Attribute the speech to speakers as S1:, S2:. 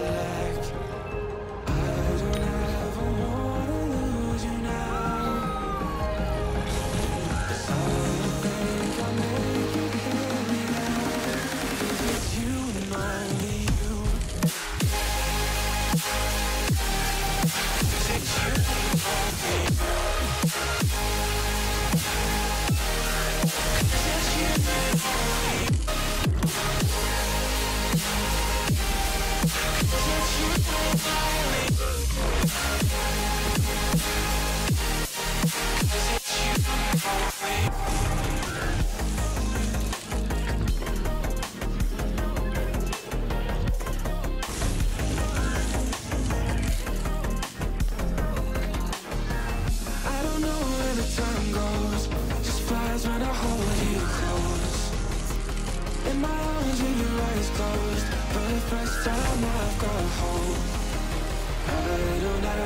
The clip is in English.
S1: la. In my arms with your eyes closed For the first time I've got home I don't know